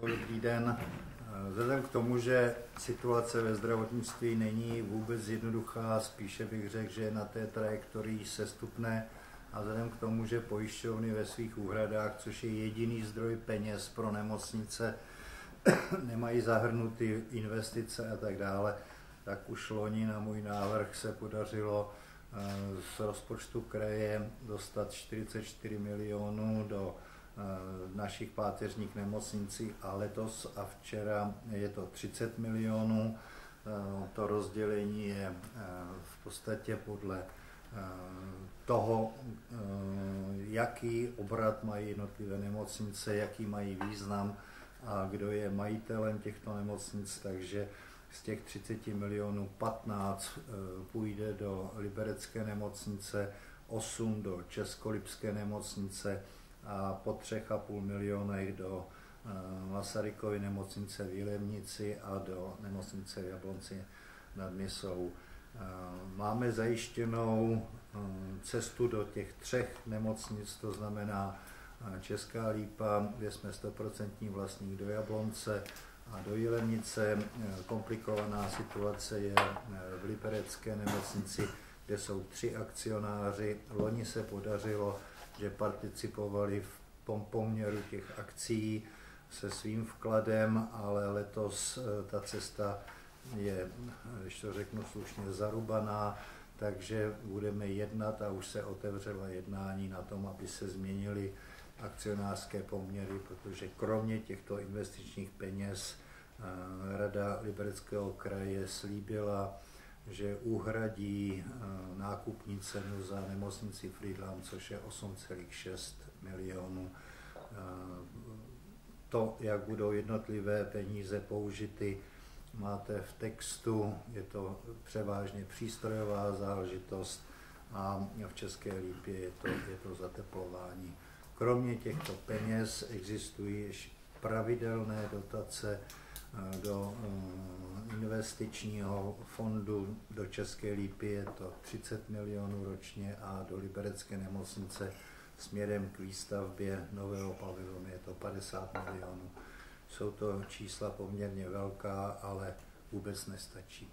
Dobrý den. Vzhledem k tomu, že situace ve zdravotnictví není vůbec jednoduchá, spíše bych řekl, že je na té trajektorii sestupné a vzhledem k tomu, že pojišťovny ve svých úhradách, což je jediný zdroj peněz pro nemocnice, nemají zahrnuty investice a tak dále, tak už loni na můj návrh se podařilo eh, z rozpočtu kraje dostat 44 milionů do eh, našich páteřních nemocnicí a letos a včera je to 30 milionů. Eh, to rozdělení je v podstatě podle toho, jaký obrat mají jednotlivé nemocnice, jaký mají význam a kdo je majitelem těchto nemocnic, takže z těch 30 milionů 15 eh, půjde do Liberecké nemocnice, 8 do Českolipské nemocnice a po 3,5 milionech do eh, Masarykovy nemocnice v Jilemnici a do nemocnice v Jablonci nad Nisou. Eh, máme zajištěnou cestu do těch třech nemocnic, to znamená Česká lípa, kde jsme 100% vlastník do Jablonce a do Jilemnice. Komplikovaná situace je v Liberecké nemocnici, kde jsou tři akcionáři. Loni se podařilo, že participovali v poměru těch akcí se svým vkladem, ale letos e, ta cesta je, když to řeknu slušně, zarubaná, takže budeme jednat a už se otevřela jednání na tom, aby se změnili akcionářské poměry, protože kromě těchto investičních peněz eh, Rada Libereckého kraje slíbila, že uhradí eh, nákupní cenu za nemocnici Friedland, což je 8,6 milionů. Eh, to, jak budou jednotlivé peníze použity, máte v textu, je to převážně přístrojová záležitost a v České lípě je to, je to zateplování. Kromě těchto peněz existují pravidelné dotace do eh, investičního fondu do České lípy je to 30 milionů ročně a do Liberecké nemocnice směrem k výstavbě nového pavilonu je to 50 milionů. Jsou to čísla poměrně velká, ale vůbec nestačí.